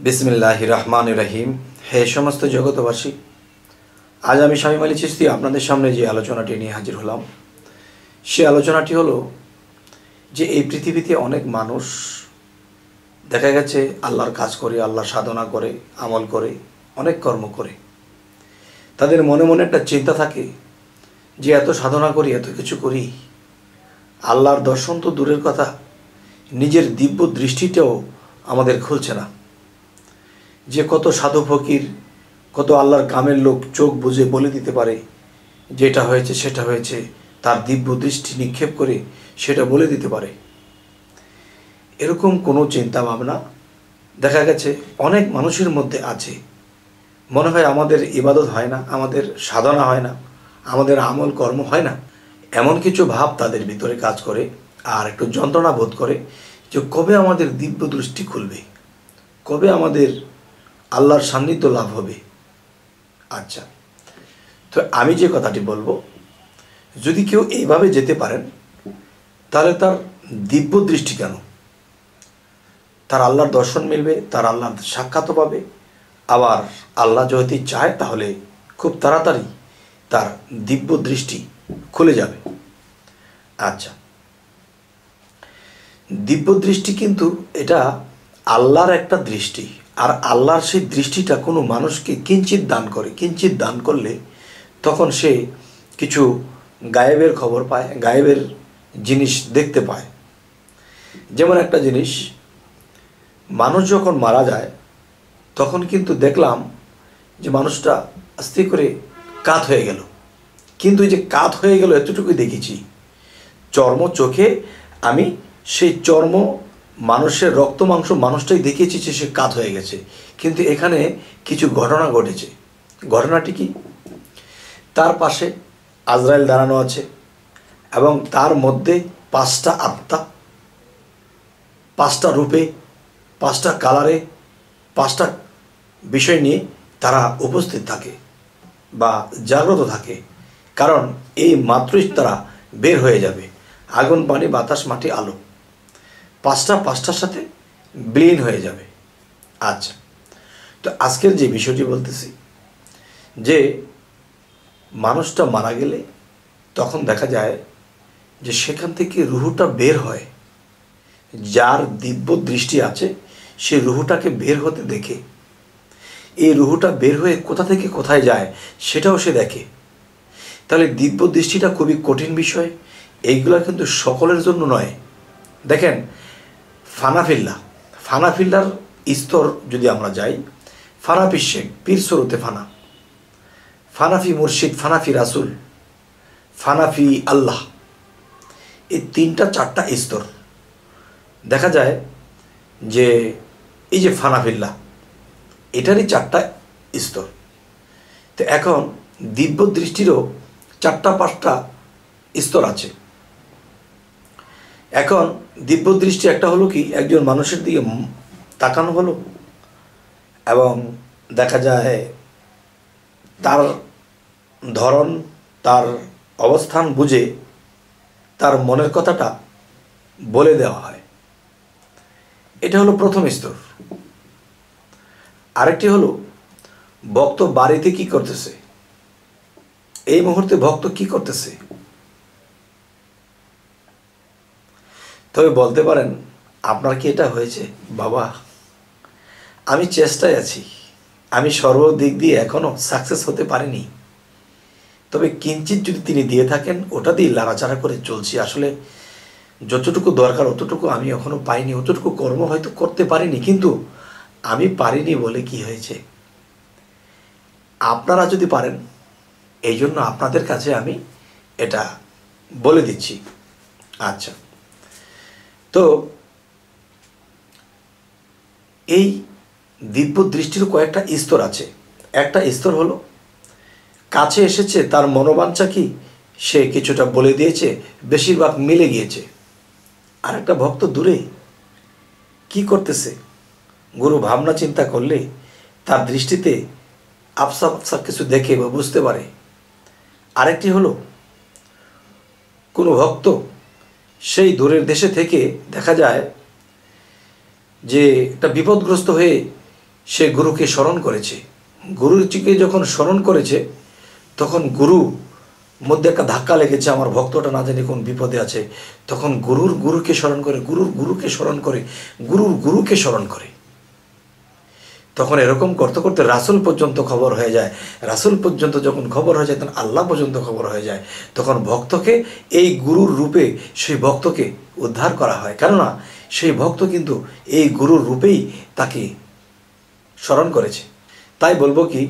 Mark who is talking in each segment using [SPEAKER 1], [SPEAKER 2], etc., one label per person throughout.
[SPEAKER 1] বিসমিল্লাহ রহমান রহিম। হে সমস্ত জগতবাসী আজ আমি স্বামী আলী চিস্তি আপনাদের সামনে যে আলোচনাটি নিয়ে হাজির হলাম, সে আলোচনাটি হলো যে এই পৃথিবীতে অনেক মানুষ, দেখা গেছে আল্লাহর কাজ করে আল্লাহ সাধনা করে, আমল করে, অনেক কর্ম করে। তাদের মনে মনে একটা চিন্তা থাকে যে এত সাধনা করি, এত কিছু করি, আল্লাহর দর্শন তো দূরের কথা, নিজের দিব্য দৃষ্টিটাও আমাদের খুলছে না। যে কত সাধু ফকির, কত আল্লাহর কামের লোক চোখ বুঝে বলে দিতে পারে, যেটা হয়েছে সেটা হয়েছে, তার দিব্য দৃষ্টি নিক্ষেপ করে সেটা বলে দিতে পারে। এরকম কোনো চিন্তা ভাবনা দেখা গেছে, অনেক মানুষের মধ্যে আছে। মনে হয় আমাদের ইবাদত হয় না, আমাদের সাধনা হয় না, আমাদের আমল কর্ম হয় না। এমন কিছু ভাব তাদের ভিতরে কাজ করে আর একটু যন্ত্রণা বোধ করে যে কবে আমাদের দিব্য দৃষ্টি খুলবে, কবে আমাদের আল্লাহর সান্নিধ্য লাভ হবে। আচ্ছা তো আমি যে কথাটি বলব, যদি কেউ এইভাবে যেতে পারেন, তাহলে তার দিব্য দৃষ্টি কেন? তার আল্লাহর দর্শন মিলবে, তার আল্লাহর সাক্ষাৎও পাবে। আবার আল্লাহ যদি চায়, তাহলে খুব তাড়াতাড়ি তার দিব্য দৃষ্টি খুলে যাবে। আচ্ছা দিব্য দৃষ্টি কিন্তু এটা আল্লাহর একটা দৃষ্টি। আর আল্লাহর সেই দৃষ্টিটা কোনো মানুষকে কিঞ্চিত দান করে। কিঞ্চিত দান করলে তখন সে কিছু গায়েবের খবর পায়, গায়েবের জিনিস দেখতে পায়। যেমন একটা জিনিস, মানুষ যখন মারা যায়, তখন কিন্তু দেখলাম যে মানুষটা আস্তে করে কাত হয়ে গেল। কিন্তু যে কাত হয়ে গেল, এতটুকুই দেখেছি। চর্ম চোখে আমি সেই চর্ম মানুষের রক্ত মাংস মানুষটাই দেখিয়েছি যে সে কাত হয়ে গেছে। কিন্তু এখানে কিছু ঘটনা ঘটেছে। ঘটনাটি কি? তার পাশে আজরাইল দাঁড়ানো আছে এবং তার মধ্যে পাঁচটা আত্মা, পাঁচটা রূপে, পাঁচটা কালারে, পাঁচটা বিষয় নিয়ে তারা উপস্থিত থাকে বা জাগ্রত থাকে। কারণ এই মাত্রই তারা বের হয়ে যাবে। আগুন, পানি, বাতাস, মাটি, আলো। পাঁচটা, পাঁচটার সাথে বিলীন হয়ে যাবে। আচ্ছা তো আজকের যে বিষয়টি বলতেছি, যে মানুষটা মারা গেলে তখন দেখা যায় যে সেখান থেকে রুহুটা বের হয়। যার দিব্য দৃষ্টি আছে, সে রুহুটাকে বের হতে দেখে। এই রুহুটা বের হয়ে কোথা থেকে কোথায় যায়, সেটাও সে দেখে। তাহলে দিব্য দৃষ্টিটা খুবই কঠিন বিষয়, এইগুলা কিন্তু সকলের জন্য নয়। দেখেন ফানাফিল্লা ফানাফিল্লার স্তর যদি আমরা যাই ফানাফি শেখ, পীর সরুতে ফানা। ফানাফি মুর্শিদ ফানাফি রাসুল ফানাফি আল্লাহ। এই তিনটা, চারটা স্তর। দেখা যায় যে এই যে ফানাফিল্লা এটারই চারটা স্তর। তো এখন দিব্য দৃষ্টিরও চারটা, পাঁচটা স্তর আছে। এখন দিব্য দৃষ্টি একটা হলো কি, একজন মানুষের দিকে তাকানো হলো এবং দেখা যায় তার ধরন, তার অবস্থান বুঝে তার মনের কথাটা বলে দেওয়া হয়। এটা হলো প্রথম স্তর। আরেকটি হলো, ভক্ত বাড়িতে কি করতেছে? এই মুহূর্তে ভক্ত কি করতেছে? তবে বলতে পারেন, আপনার কি এটা হয়েছে? বাবা, আমি চেষ্টায় আছি। আমি সর্বদিক দিয়ে এখনও সাকসেস হতে পারিনি। তবে কিঞ্চিত যদি তিনি দিয়ে থাকেন, ওটা দিয়ে লাড়াচাড়া করে চলছি। আসলে যতটুকু দরকার, অতটুকু আমি এখনও পাইনি। অতটুকু কর্ম হয়তো করতে পারিনি, কিন্তু আমি পারিনি বলে কি হয়েছে? আপনারা যদি পারেন এই জন্য আপনাদের কাছে আমি এটা বলে দিচ্ছি। আচ্ছা। তো এই দিব্য দৃষ্টির কয়েকটা স্তর আছে। একটা স্তর হলো, কাছে এসেছে, তার মনোবাঞ্ছা কি? সে কিছুটা বলে দিয়েছে, বেশিরভাগ মিলে গিয়েছে। আর একটা ভক্ত দূরে, কি করতেছে? গুরু ভাবনা চিন্তা করলে তার দৃষ্টিতে আফসা আফসা কিছু দেখে বা বুঝতে পারে। আরেকটি হলো, কোনো ভক্ত সেই দূরের দেশে থেকে দেখা যায় যে একটা বিপদগ্রস্ত হয়ে সে গুরুকে স্মরণ করেছে। গুরুজিকে যখন স্মরণ করেছে, তখন গুরু মধ্যে একটা ধাক্কা লেগেছে, আমার ভক্তটা না জানি কোন বিপদে আছে। তখন গুরুর গুরুকে স্মরণ করে, গুরুর গুরুকে স্মরণ করে, গুরুর গুরুকে স্মরণ করে। তখন এরকম করতে করতে রাসুল পর্যন্ত খবর হয়ে যায়। রাসুল পর্যন্ত যখন খবর হয়ে যায়, তখন আল্লাহ পর্যন্ত খবর হয়ে যায়। তখন ভক্তকে এই গুরুর রূপে, সেই ভক্তকে উদ্ধার করা হয়। কেননা, সেই ভক্ত কিন্তু এই গুরুর রূপেই তাকে স্মরণ করেছে। তাই বলব কি,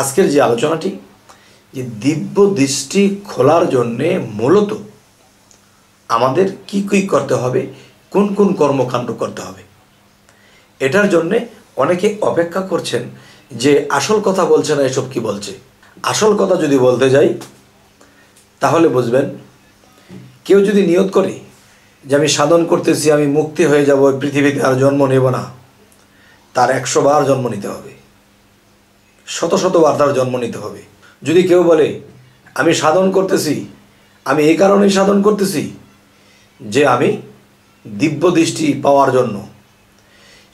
[SPEAKER 1] আজকের যে আলোচনাটি, যে দিব্য দৃষ্টি খোলার জন্যে মূলত আমাদের কি কি করতে হবে, কোন কোন কর্মকাণ্ড করতে হবে, এটার জন্যে অনেকে অপেক্ষা করছেন যে আসল কথা বলছে না এসব কি বলছে। আসল কথা যদি বলতে যাই, তাহলে বুঝবেন, কেউ যদি নিয়ত করে যে আমি সাধন করতেছি, আমি মুক্তি হয়ে যাব পৃথিবীতে আর জন্ম নেব না, তার একশো বার জন্ম নিতে হবে। শত শতবার তার জন্ম নিতে হবে। যদি কেউ বলে, আমি সাধন করতেছি, আমি এই কারণেই সাধন করতেছি যে আমি দিব্য দৃষ্টি পাওয়ার জন্য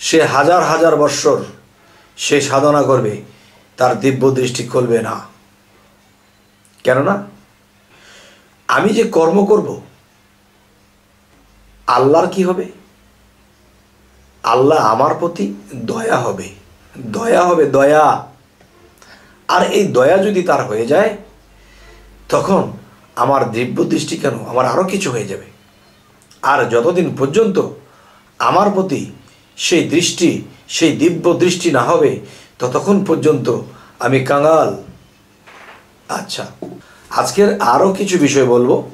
[SPEAKER 1] সে হাজার হাজার বৎসর সে সাধনা করবে, তার দিব্য দৃষ্টি খুলবে না। কেননা, আমি যে কর্ম করব, আল্লাহর কি হবে? আল্লাহ আমার প্রতি দয়া হবে। দয়া হবে, দয়া। আর এই দয়া যদি তার হয়ে যায়, তখন আমার দিব্য দৃষ্টি কেন? আমার আরও কিছু হয়ে যাবে। আর যতদিন পর্যন্ত আমার প্রতি সেই দৃষ্টি, সেই দিব্য দৃষ্টি না হবে, ততক্ষণ পর্যন্ত আমি কাঙাল। আচ্ছা আজকের আরও কিছু বিষয় বলব।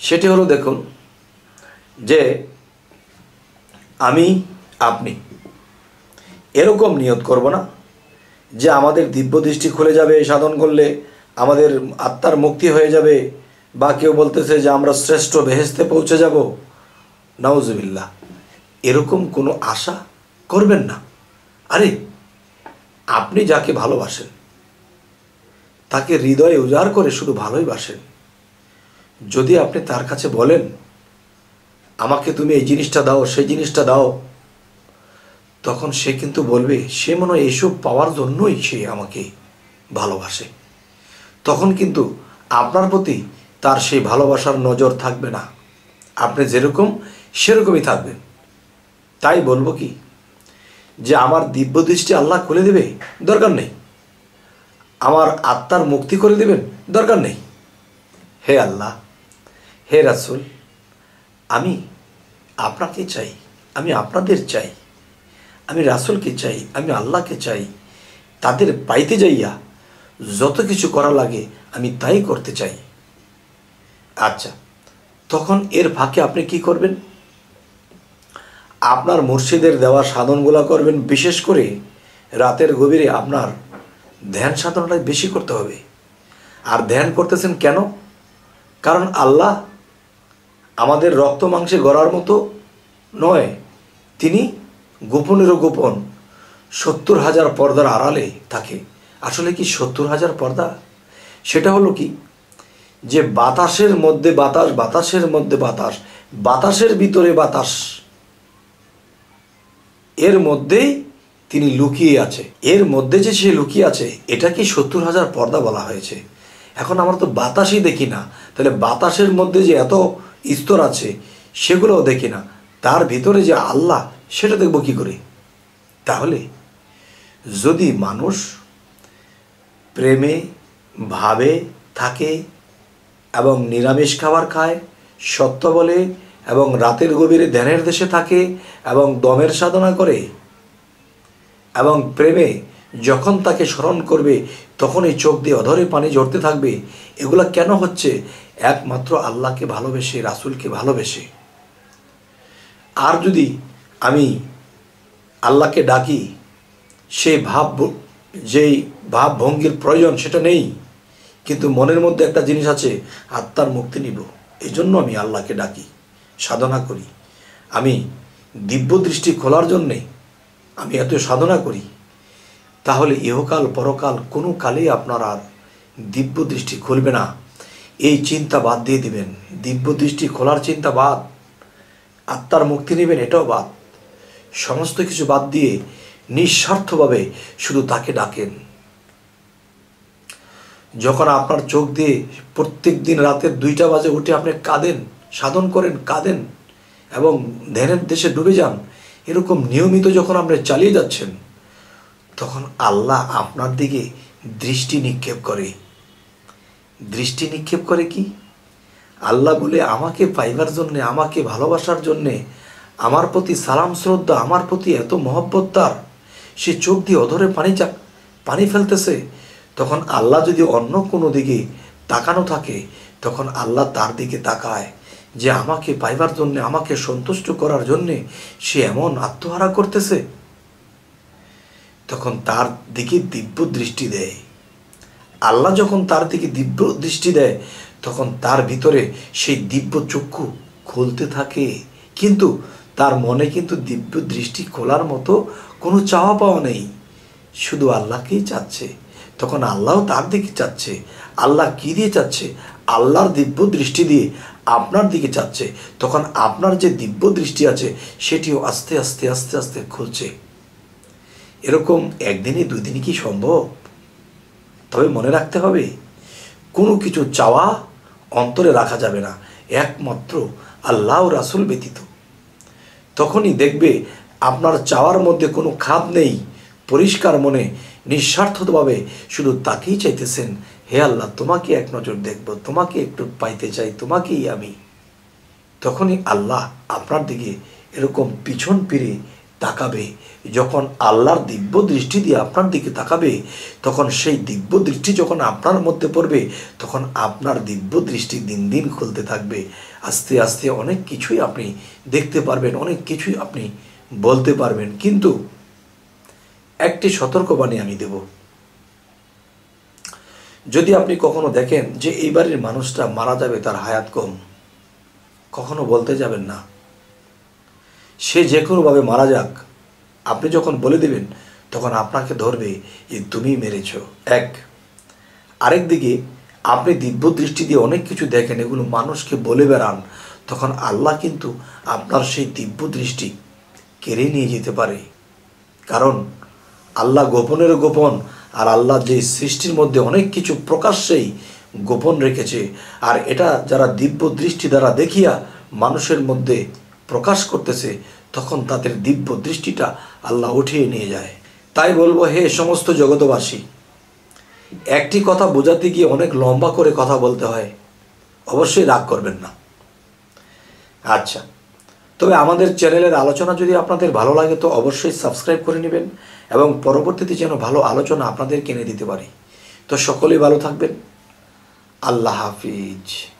[SPEAKER 1] সেটি হলো দেখুন, যে আমি, আপনি, এরকম নিয়ত করব না যে আমাদের দিব্য দৃষ্টি খুলে যাবে, সাধন করলে আমাদের আত্মার মুক্তি হয়ে যাবে, বা কেউ বলতেছে যে আমরা শ্রেষ্ঠ বেহেস্তে পৌঁছে যাব। নওজবিল্লা এরকম কোনো আশা করবেন না। আরে, আপনি যাকে ভালোবাসেন, তাকে হৃদয়ে উজাড় করে শুধু ভালোই বাসেন। যদি আপনি তার কাছে বলেন, আমাকে তুমি এই জিনিসটা দাও, সেই জিনিসটা দাও, তখন সে কিন্তু বলবে, সে মনে হয় এসব পাওয়ার জন্যই সে আমাকে ভালোবাসে। তখন কিন্তু আপনার প্রতি তার সেই ভালোবাসার নজর থাকবে না। আপনি যেরকম, সেরকমই থাকবেন। তাই বলব কি? যে আমার দিব্য দৃষ্টি আল্লাহ খুলে দেবে, দরকার নেই। আমার আত্মার মুক্তি করে দেবেন, দরকার নেই। হে আল্লাহ, হে রাসুল, আমি আপনাকে চাই, আমি আপনাদের চাই, আমি রাসুলকে চাই, আমি আল্লাহকে চাই। তাদের পাইতে যাইয়া যত কিছু করা লাগে, আমি তাই করতে চাই। আচ্ছা তখন এর ফাঁকে আপনি কি করবেন? আপনার মুর্শিদের দেওয়া সাধনগুলো করবেন, বিশেষ করে রাতের গভীরে আপনার ধ্যান সাধনাটা বেশি করতে হবে। আর ধ্যান করতেছেন কেন? কারণ আল্লাহ আমাদের রক্ত মাংসে গড়ার মতো নয়, তিনি গোপনেরও গোপন। সত্তর হাজার পর্দার আড়ালে থাকে। আসলে কি সত্তর হাজার পর্দা? সেটা হলো কি, যে বাতাসের মধ্যে বাতাস, বাতাসের মধ্যে বাতাস, বাতাসের ভিতরে বাতাস। এর মধ্যেই তিনি লুকিয়ে আছে। এর মধ্যে যে সে লুকিয়ে আছে এটাকে সত্তর হাজার পর্দা বলা হয়েছে। এখন আমরা তো বাতাসই দেখি না। তাহলে বাতাসের মধ্যে যে এত স্তর আছে, সেগুলোও দেখি না। তার ভিতরে যে আল্লাহ, সেটা দেখব কি করে? তাহলে যদি মানুষ প্রেমে, ভাবে, থাকে এবং নিরামিষ খাবার খায়, সত্য বলে এবং রাতের গভীরে ধ্যানের দেশে থাকে এবং দমের সাধনা করে। এবং প্রেমে যখন তাকে স্মরণ করবে তখন এই চোখ দিয়ে অধরে পানি ঝরতে থাকবে। এগুলা কেন হচ্ছে? একমাত্র আল্লাহকে ভালোবেসে, রাসুলকে ভালোবেসে। আর যদি আমি আল্লাহকে ডাকি সেই ভাব যেই ভাব ভঙ্গির প্রয়োজন সেটা নেই। কিন্তু মনের মধ্যে একটা জিনিস আছে, আত্মার মুক্তি নিব। এই জন্য আমি আল্লাহকে ডাকি। সাধনা করি। আমি দিব্য দৃষ্টি খোলার জন্যে আমি এত সাধনা করি। তাহলে ইহকাল পরকাল কোনো কালেই আপনার আর দিব্য দৃষ্টি খুলবে না। এই চিন্তা বাদ দিয়ে দিবেন। দিব্য দৃষ্টি খোলার চিন্তা বাদ। আত্মার মুক্তি নেবেন, এটাও বাদ। সমস্ত কিছু বাদ দিয়ে নিঃস্বার্থভাবে শুধু তাকে ডাকেন। যখন আপনার চোখ দিয়ে প্রত্যেক দিন রাতের দুইটা বাজে উঠে আপনি কাঁদেন সাধন করেন, কাঁদেন এবং ধ্যানের দেশে ডুবে যান, এরকম নিয়মিত যখন আপনি চালিয়ে যাচ্ছেন, তখন আল্লাহ আপনার দিকে দৃষ্টি নিক্ষেপ করে। দৃষ্টি নিক্ষেপ করে কি? আল্লাহ বলে, আমাকে পাইবার জন্যে, আমাকে ভালোবাসার জন্যে, আমার প্রতি সালাম, শ্রদ্ধা, আমার প্রতি এত মহব্বত তার। সে চোখ দিয়ে অধরে পানি চা পানি ফেলতেছে। তখন আল্লাহ যদি অন্য কোনো দিকে তাকানো থাকে, তখন আল্লাহ তার দিকে তাকায়। যে আমাকে পাইবার জন্যে, আমাকে সন্তুষ্ট করার জন্যে সে এমন আত্মহারা করতেছে। তখন তার দিকে দিব্য দৃষ্টি দেয়। আল্লাহ যখন তার দিকে দিব্য দৃষ্টি দেয়, তখন তার ভিতরে সেই দিব্য চক্ষু খুলতে থাকে। কিন্তু তার মনে কিন্তু দিব্য দৃষ্টি খোলার মতো কোনো চাওয়া পাওয়া নেই। শুধু আল্লাহকেই চাচ্ছে। তখন আল্লাহ তার দিকে চাচ্ছে। আল্লাহ কি দিয়ে চাচ্ছে? আল্লাহর দিব্য দৃষ্টি দিয়ে আপনার দিকে চাচ্ছে তখন আপনার যে দিব্য দৃষ্টি আছে, সেটিও আস্তে আস্তে আস্তে আস্তে খুলছে। এরকম একদিনে দুই দিনই কি সম্ভব? তবে মনে রাখতে হবে, কোনো কিছু চাওয়া অন্তরে রাখা যাবে না, একমাত্র আল্লাহ রাসুল ব্যতীত। তখনই দেখবে আপনার চাওয়ার মধ্যে কোনো খাদ নেই, পরিষ্কার মনে, নিঃস্বার্থভাবে শুধু তাকেই চাইতেছেন হে আল্লাহ, তোমাকে এক নজর দেখব, তোমাকে একটু পাইতে চাই, তোমাকেই আমি। তখনই আল্লাহ আপনার দিকে এরকম পিছন ফিরে তাকাবে। যখন আল্লাহর দিব্য দৃষ্টি দিয়ে আপনার দিকে তাকাবে, তখন সেই দিব্য দৃষ্টি যখন আপনার মধ্যে পড়বে, তখন আপনার দিব্য দৃষ্টি দিন দিন খুলতে থাকবে। আস্তে আস্তে অনেক কিছুই আপনি দেখতে পারবেন, অনেক কিছুই আপনি বলতে পারবেন। কিন্তু একটি সতর্কবাণী আমি দেব। যদি আপনি কখনো দেখেন যে এই বাড়ির মানুষটা মারা যাবে, তার হায়াত কম, কখনো বলতে যাবেন না। সে যে কোনোভাবে মারা যাক, আপনি যখন বলে দেবেন, তখন আপনাকে ধরবে যে তুমি মেরেছ। এক। আরেক দিকে, আপনি দিব্য দৃষ্টি দিয়ে অনেক কিছু দেখেন, এগুলো মানুষকে বলে বেড়ান, তখন আল্লাহ কিন্তু আপনার সেই দিব্য দৃষ্টি কেড়ে নিয়ে যেতে পারে। কারণ আল্লাহ গোপনের গোপন আর আল্লাহ যে সৃষ্টির মধ্যে অনেক কিছু প্রকাশ্যেই গোপন রেখেছে। আর এটা যারা দিব্য দৃষ্টি দ্বারা দেখিয়া মানুষের মধ্যে প্রকাশ করতেছে, তখন তাদের দিব্য দৃষ্টিটা আল্লাহ উঠিয়ে নিয়ে যায়। তাই বলব, হে সমস্ত জগতবাসী একটি কথা বোঝাতে গিয়ে অনেক লম্বা করে কথা বলতে হয়। অবশ্যই রাগ করবেন না। আচ্ছা তবে আমাদের চ্যানেলের আলোচনা যদি আপনাদের ভালো লাগে, তো অবশ্যই সাবস্ক্রাইব করে নেবেন এবং পরবর্তীতে যেন ভালো আলোচনা আপনাদের কিনে দিতে পারি। তো সকলেই ভালো থাকবেন। আল্লাহ হাফিজ।